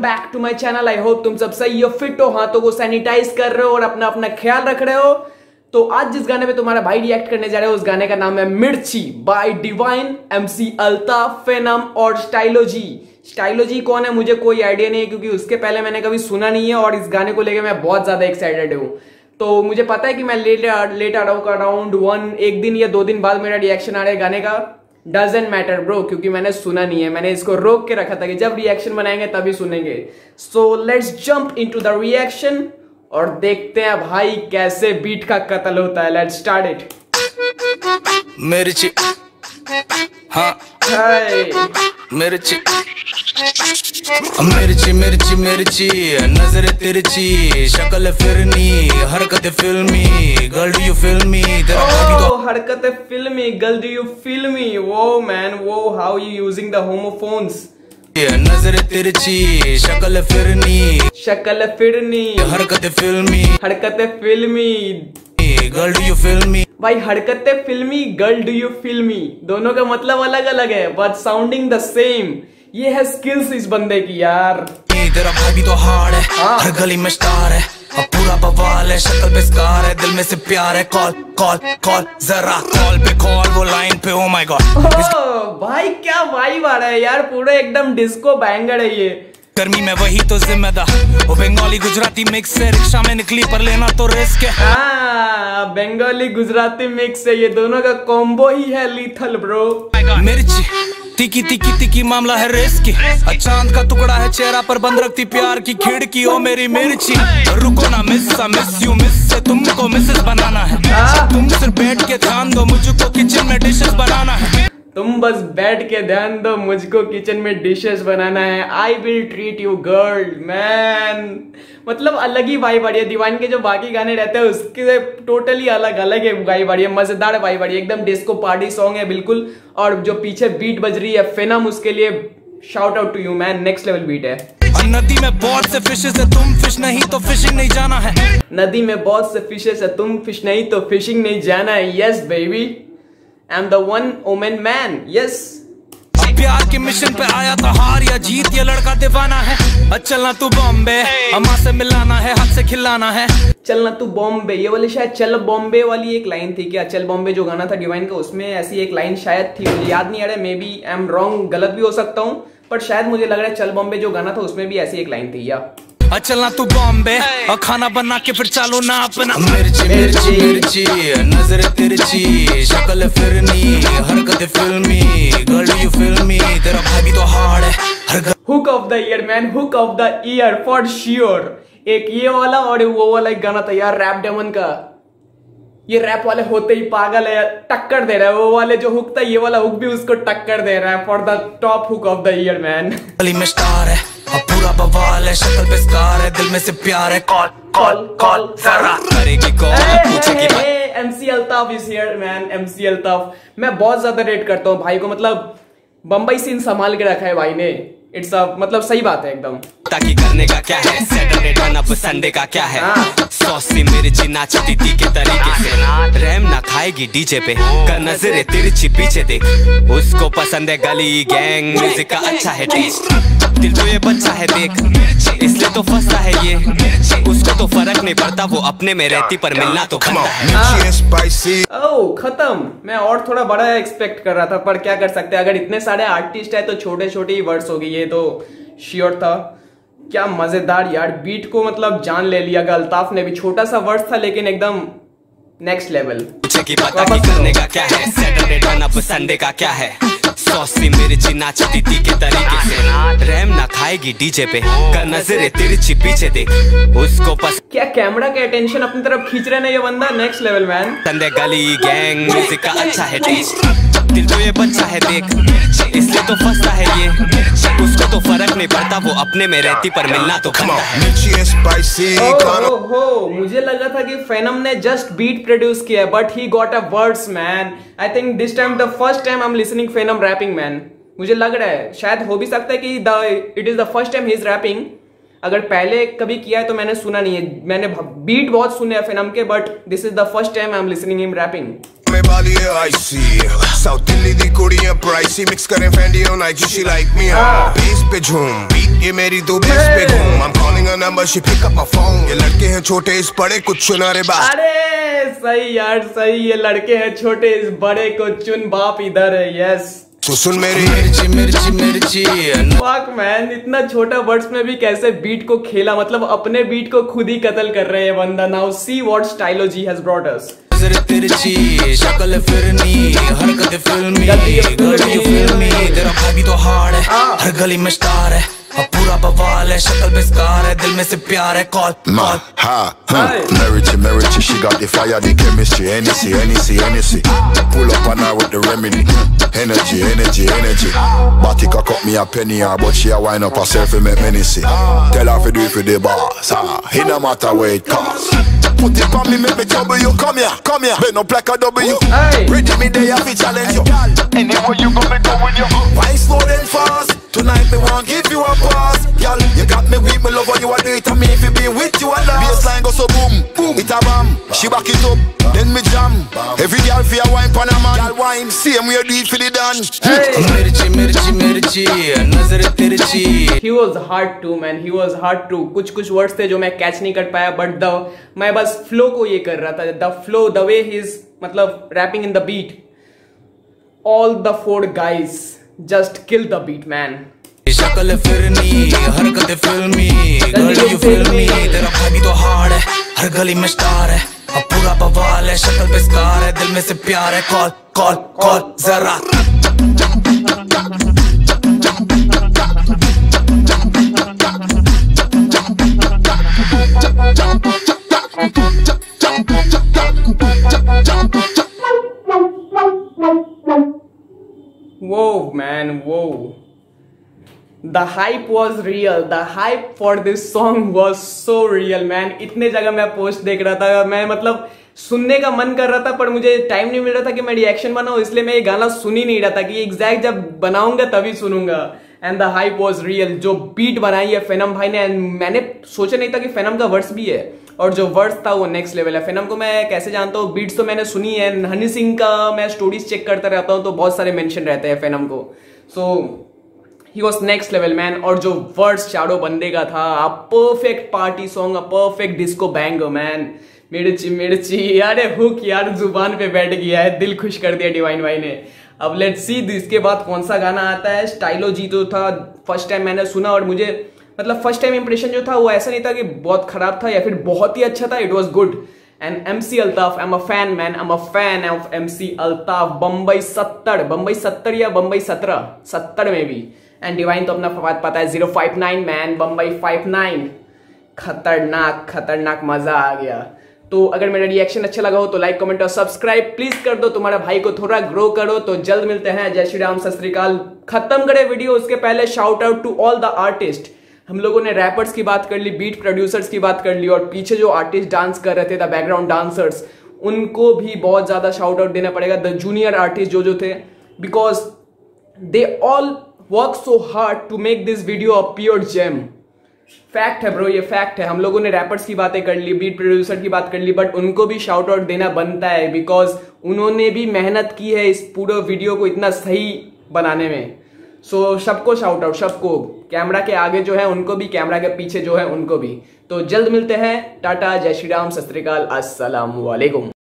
Back to my channel I hope तुम सब सही हो फिट हो, हाथों को सैनिटाइज कर रहे हो और अपना अपना ख्याल रख रहे हो। तो आज जिस गाने पे तुम्हारा भाई रिएक्ट करने जा रहे हो, उस गाने का नाम है Mirchi by divine MC Altaf Phenom और स्टाइलोजी स्टाइलोजी कौन है? मुझे कोई आइडिया नहीं है क्योंकि उसके पहले मैंने कभी सुना नहीं है और इस गाने को लेकर मैं बहुत ज़्यादा एक्साइटेड हूँ। तो मुझे पता है कि मैं लेट लेट आ रहा हूँ अराउंड वन एक दिन या दो दिन बाद मेरा रिएक्शन आ रहा है गाने का। डजेंट मैटर ब्रो क्योंकि मैंने सुना नहीं है। मैंने इसको रोक के रखा था कि जब रिएक्शन बनाएँगे तभी सुनेंगे। So let's jump into the reaction और देखते हैं भाई कैसे बीट का कत्ल होता है। लेट्स स्टार्ट इट मेरी मिर्ची हाँ। मिर्ची मिर्ची मिर्ची मिर्ची नज़र तिरछी शक्ल फिरनी हरकत फिल्मी गर्ल डू यू फिल्मी हरकत फिल्मी गर्ल डू यू फिल्मी whoa man whoa how you using the homophones नज़र तिरछी शक्ल फिरनी शक्ल फिरनी। हरकत फिल्मी। हरकत फिल्मी। गर्ल डू यू फिल्मी भाई हरकतें फिल्मी गर्ल डू यू फिल्मी दोनों का मतलब अलग अलग है बट साउंडिंग द सेम ये है स्किल्स इस बंदे की यार। तेरा भाभी तो हार्ड है हाँ। हर गली में स्टार है। अब पूरा बवाल है शक्ल पे स्कार है दिल में से प्यार है। कॉल कॉल कॉल जरा कॉल पे कॉल वो लाइन पे ओ माय गॉड भाई क्या वाइब आ रहा है यार पूरा एकदम डिस्को बैंगर है ये। गर्मी में वही तो जिम्मेदार। वो बंगाली गुजराती मिक्स है रिक्शा में निकली पर लेना तो रिस्क है। हाँ बंगाली गुजराती मिक्स है ये दोनों का कॉम्बो ही है लीथल ब्रो मिर्ची तिकी तिकी तिकी मामला है रेस की चाँद का टुकड़ा है चेहरा पर बंद रखती प्यार की खिड़की ओ मेरी मिर्ची। रुको ना मिस मिस यू मिस से तुमको मिसेस बनाना है। तुम सिर्फ़ बैठ के ध्यान दो मुझको किचन में डिशेस बनाना है। तुम बस बैठ के ध्यान दो मुझको किचन में डिशेस बनाना है। I will treat you girl man मतलब अलग ही वाई बाड़ी है। दीवान के जो बाकी गाने रहते हैं उसके टोटली अलग अलग है वाई बाड़ी है। मज़ेदार बाड़ी है। एकदम डिस्को पार्टी सॉन्ग है बिल्कुल। और जो पीछे बीट बज रही है फिनम उसके लिए shout out to you man next level beat है। नदी में बहुत से फिशेस है तुम फ़िश नहीं तो फिशिंग नहीं जाना है। नदी में बहुत से फिशेस है तुम फ़िश नहीं तो फिशिंग नहीं जाना है। Yes baby am the one omen man yes प्यार के मिशन पे आया था हार या जीत ये लड़का दीवाना है। चलना तू बॉम्बे अम्मा से मिलाना है हाथ से खिलाना है। चलना तू बॉम्बे ये वाली शायद चल बॉम्बे वाली एक लाइन थी क्या? चल बॉम्बे जो गाना था डिवाइन का उसमें ऐसी एक लाइन शायद थी मुझे याद नहीं आ रहा है maybe I am wrong गलत भी हो सकता हूँ बट शायद मुझे लग रहा है चल बॉम्बे जो गाना था उसमें भी ऐसी एक लाइन थी या। चलना तू बॉम्बे। और खाना बना के फिर चालो ना अपना। मिर्ची मिर्ची मिर्ची नज़र तिरछी शक्ल फिरनी हरकत फिल्मी गर्ल यू फिल्मी तेरा भाभी तो हार्ड है hook of the year man hook of the year for sure एक ये वाला और वो वाला एक गाना था यार रैप डेमन का। ये रैप वाले होते ही पागल है टक्कर दे रहा है। वो वाले जो हुक था ये वाला हुक भी उसको टक्कर दे रहा है for the top hook of the year man गली में स्टार है अब पूरा बवाल है शक्ल पे स्कार है दिल में से प्यार है। कॉल कॉल कॉल जरा करेगी call पूछेगी MC Altaf is here man MC Altaf मैं बहुत ज़्यादा रेट करता हूँ भाई को मतलब बम्बई सीन संभाल के रखा है भाई ने। इट्स अ मतलब सही बात है एकदम। ताकि करने का क्या है? सैटरडे टर्न अप संडे का क्या है? हाँ। सौसी मिर्ची नाचती थी के तरीके से? रैम ना खाएगी डीजे पे। कर नजरे तिरछी पीछे देख। उसको पसंद है गली गैंग म्यूज़िक का अच्छा है टेस्ट दिल तो ये बच्चा है देख। इसलिए तो फंसता है ये। उसको तो फ़र्क नहीं पड़ता वो अपने में रहती पर मिलना तो. ओह खत्म। मैं और थोड़ा बड़ा एक्सपेक्ट कर रहा था पर क्या कर सकते अगर इतने सारे आर्टिस्ट है तो छोटे छोटे ही वर्ड्स हो गए ये तो। श्योर था। क्या मज़ेदार यार बीट को मतलब जान ले लिया अगर अल्ताफ ने भी छोटा सा वर्ड था लेकिन एकदम नेक्स्ट लेवल की पता की करने का क्या है? सैटरडे टर्न अप संडे का क्या है? सौसी मिर्ची नाचती थी के तरीके से। रैम ना खाएगी डीजे पे। कर नजरे तिरछी पीछे देख। उसको पस क्या कैमरा का अटेंशन अपनी तरफ़ खींच रहे ना ये बंदा? नेक्स्ट लेवल मैन संदे गली गैंग म्यूज़िक का अच्छा है टेस्ट दिल तो ये बच्चा है देख। इसलिए तो फंसता है ये। उसको तो फ़र्क नहीं पड़ता वो अपने में रहती पर मिलना तो on, है. ओ हो मुझे लगा था कि फेनम ने जस्ट बीट प्रोड्यूस किया but he got a words man I think this time the first time I am listening Phenom rapping man मुझे लग रहा है शायद हो भी सकता है कि the it is the first time he is rapping अगर पहले कभी किया है तो मैंने सुना नहीं है। मैंने बीट बहुत सुने हैं फेनम के but this is the first time I am listening him rapping में सारे वाली है आईसी साउथ दिल्ली दी कुड़ियाँ प्राइसी मिक्स करें फैंडी और Nike she like me bass पे झूम बीट ये मेरी दो बेस पे घूम। I'm calling her number she pick up my phone. ये लड़के हैं छोटे इस बड़े कुछ सुनारे बात अरे सही यार सही। ये लड़के हैं छोटे इस बड़े को चुन बाप इधर है यस तो सुन मेरी। मिर्ची मिर्ची मिर्ची फक मैन इतना छोटा वर्ड्स में भी कैसे बीट को खेला? मतलब अपने बीट को खुद ही कत्ल कर रहे हैं बंदा। Now see what Stylo G has brought us नजर तिरछी शक्ल फिरनी हरकत फिल्मी गली फिल्मी तेरा भाई भी तो हार्ड है हर गली में स्टार है अब पूरा बवाल है शक्ल पे स्कार है दिल में से प्यार है call Ma, call ha, Hey. huh. Merity, Merity, she got the fire, the chemistry, Hennessy, Hennessy, Hennessy. Pull up on her with the remedy. Energy, energy, energy. Body cock up me a penny, her, but she a wind up herself and make many see. Tell her to do it for the boss, ha. It no matter where it costs. Put it on me, make me trouble you. Come here, come here. Bend up like a W. Hey. Ready me there, I fi challenge you. Anywhere you go, me go with you. Why slow then fast? Tonight me want give you a pass, girl. You got me weak, me love how you a do it, and me if you be with you a last. Baseline go so boom, boom, it a bam. She back it up, then me jam. Every girl fi a wine pan a man. Girl wine, same way do it for the. Hey. मिर्ची मिर्ची मिर्ची नज़र तिरछी he was hard too man he was hard too कुछ कुछ words थे जो मैं catch नहीं कर पाया बट द मैं बस फ्लो को ये कर रहा था. The flow the way his मतलब rapping in the beat all the four guys just kill the beat man शक्ल फिरनी हरकत फिल्मी गली फिल्मी तेरा भाई भी तो हार्ड है हर गली में स्टार है। अब पूरा बवाल है शक्ल पे स्कार है दिल में से प्यार है कॉल कॉल कॉल जरा Whoa, man, whoa. The hype was real. The hype for this song was so real, man. इतने जगह मैं पोस्ट देख रहा था। मैं मतलब सुनने का मन कर रहा था पर मुझे टाइम नहीं मिल रहा था कि मैं रिएक्शन बनाऊँ इसलिए मैं ये गाना सुन ही नहीं रहा था कि एग्जैक्ट जब बनाऊँगा तभी सुनूँगा। And the hype was real जो बीट बनाई है फेनम भाई ने एंड मैंने सोचा नहीं था कि फेनम का वर्ड्स भी है। और जो वर्ड्स था वो नेक्स्ट लेवल है। फेनम को मैं कैसे जानता हूँ? बीट्स तो मैंने सुनी है। हनी सिंह का मैं स्टोरीज चेक करता रहता हूँ तो बहुत सारे मेंशन रहते हैं फेनम को। So he was next level man और जो वर्ड्स चारो बंदे का था perfect party song a perfect disco bang man Mirchi Mirchi. अरे हुक यार, ज़ुबान पे बैठ गया है। दिल खुश कर दिया डिवाइन भाई ने। अब लेट सी इसके बाद कौन सा गाना आता है। स्टाइलो जी तो था फ़र्स्ट टाइम मैंने सुना और मुझे मतलब फ़र्स्ट टाइम इंप्रेशन जो था, वो ऐसा नहीं था कि बहुत खराब था या फिर बहुत ही अच्छा था। It was good and M C Altaf I'm a fan man I'm a fan of M C Altaf Bombay सत्तर बम्बई सत्तर या बम्बई सत्रह सत्तर में भी। एंड डिवाइन तो अपना फवाद पता है zero five nine man Bombay five nine खतरनाक खतरनाक मज़ा आ गया। तो अगर मेरा रिएक्शन अच्छा लगा हो तो लाइक कमेंट और सब्सक्राइब प्लीज़ कर दो। तुम्हारा भाई को थोड़ा ग्रो करो तो जल्द मिलते हैं। जय श्री राम, सत श्री खत्म करे वीडियो उसके पहले shout out to all the artist हम लोगों ने रैपर्स की बात कर ली बीट प्रोड्यूसर्स की बात कर ली और पीछे जो आर्टिस्ट डांस कर रहे थे द बैकग्राउंड डांसर्स उनको भी बहुत ज़्यादा शाउट आउट देना पड़ेगा। द जूनियर आर्टिस्ट जो जो थे because they all work so hard to make this video a pure gem fact है ब्रो ये फैक्ट है. हम लोगों ने रैपर्स की बातें कर ली बीट प्रोड्यूसर की बात कर ली बट उनको भी शाउट आउट देना बनता है बिकॉज़ उन्होंने भी मेहनत की है इस पूरे वीडियो को इतना सही बनाने में. सो so, सबको शाउट आउट सबको. कैमरा के आगे जो है उनको भी कैमरा के पीछे जो है उनको भी. तो जल्द मिलते हैं. टाटा जय श्री राम सत श्री अकाल अस्सलाम वालेकुम